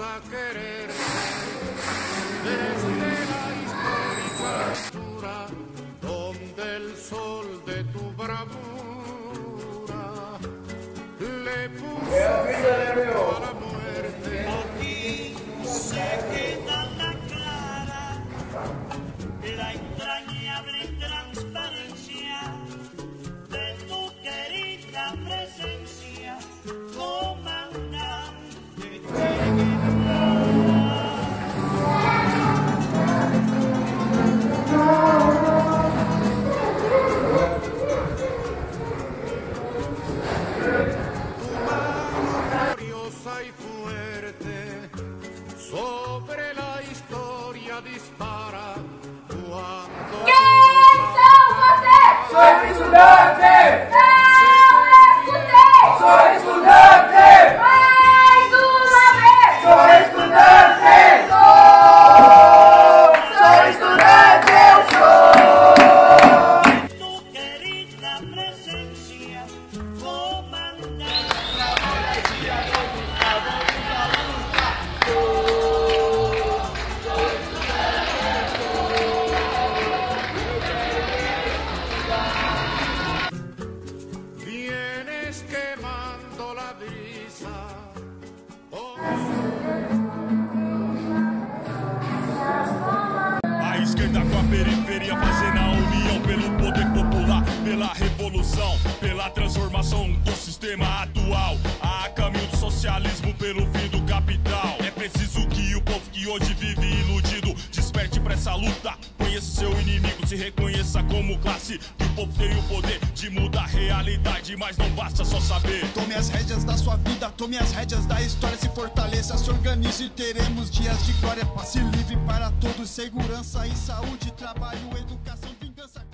a querer desde la histórica altura donde el sol de tu bravura le puso sobre la historia dispara cuando Quem são vocês? Sou estudante! A esquerda com a periferia fazendo a união pelo poder popular, pela revolução, pela transformação do sistema atual. A caminho do socialismo pelo fim do capital. É preciso que o povo que hoje vive iludido desperte pra essa luta. Conheça seu inimigo, se reconheça como classe. Que o povo tem o poder de mudar realidade, mas não basta só saber. Tome as rédeas da sua vida, tome as rédeas da história, se fortaleça, se organize e teremos dias de glória. Passe livre para todos, segurança e saúde, trabalho, educação, vingança.